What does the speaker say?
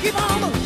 keep on moving.